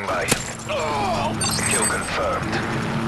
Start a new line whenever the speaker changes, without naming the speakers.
standing by. Kill confirmed.